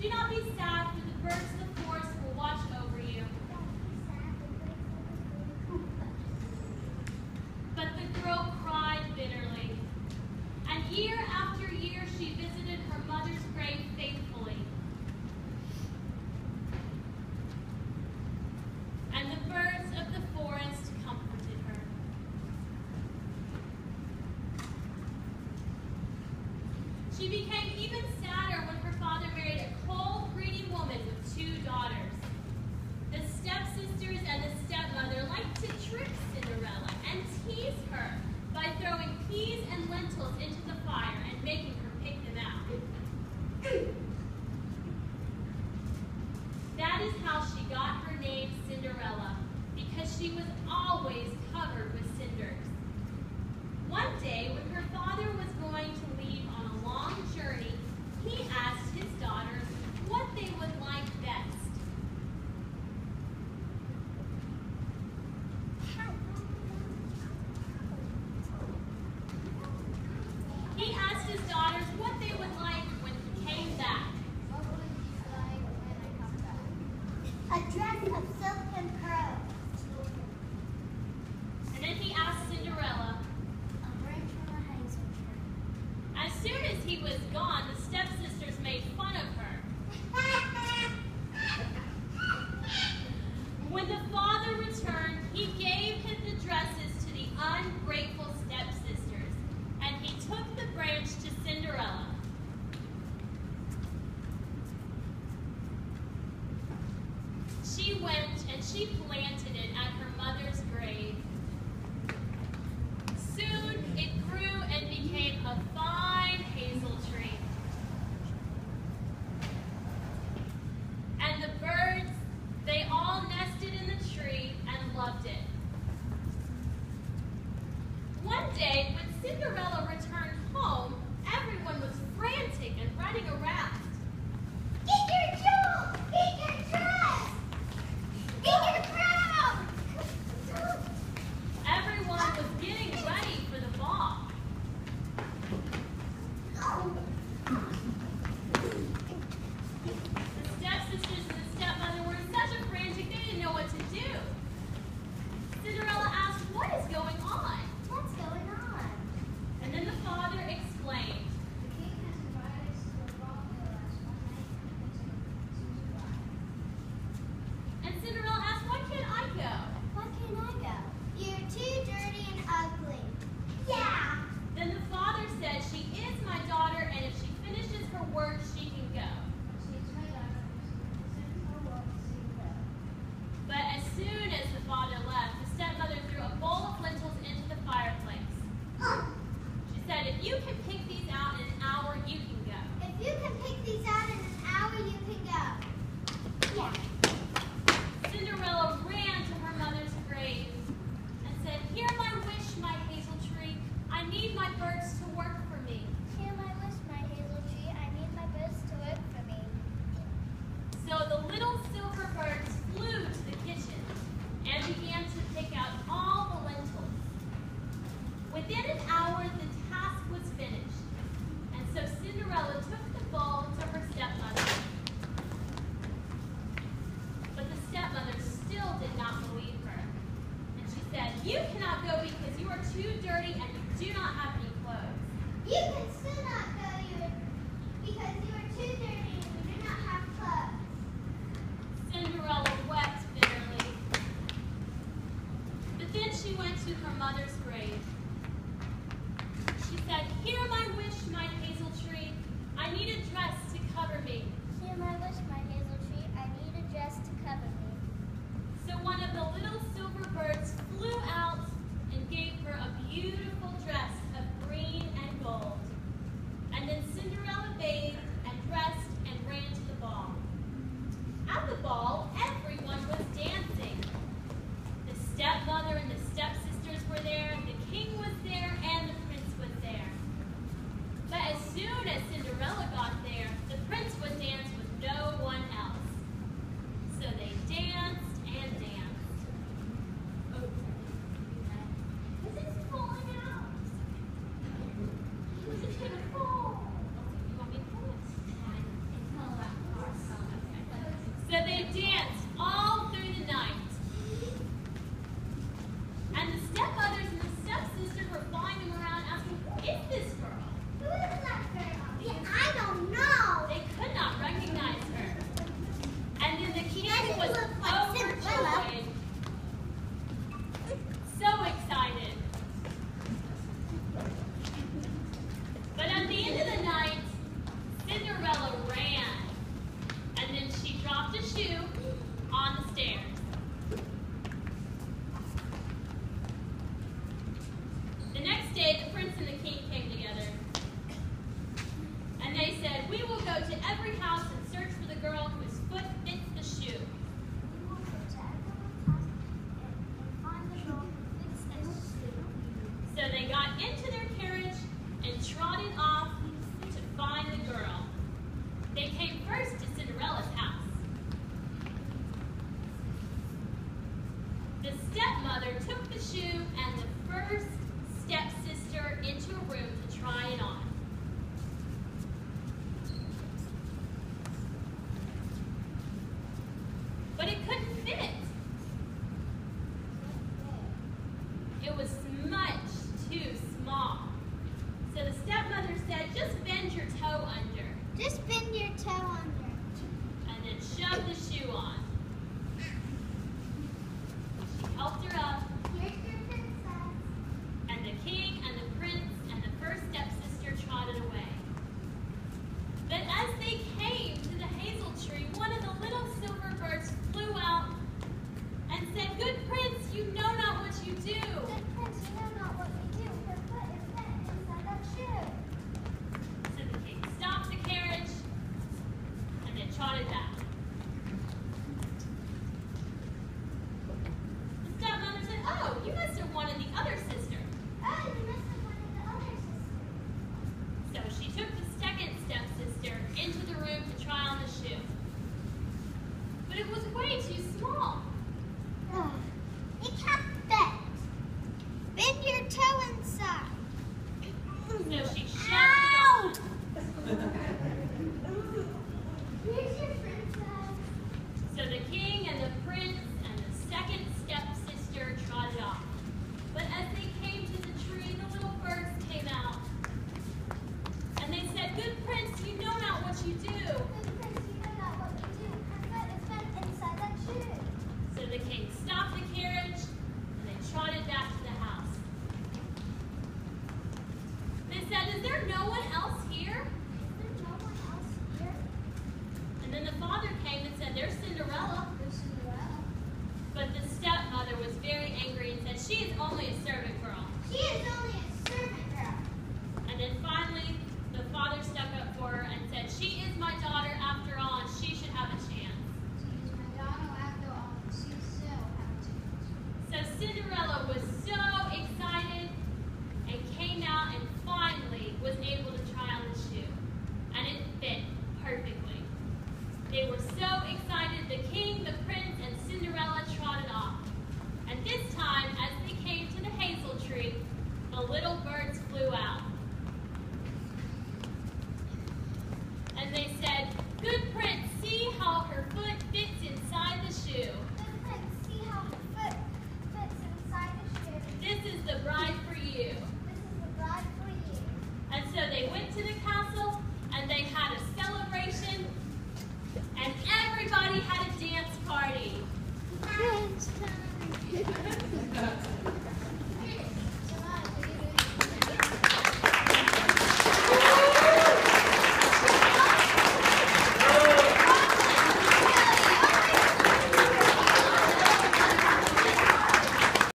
Do not be sad, the birds of the forest will watch over you. But the girl cried bitterly. And year after year, she visited her mother's grave faithfully. And the birds of the forest comforted her. She became a dress of silk and pearl. The stepmother took the shoe and the first stepsister into a room to try it on. But it couldn't fit. It was much too small. So the stepmother said, just bend your toe under. Just bend your toe under. And then shove the shoe on. solid back. no one else here?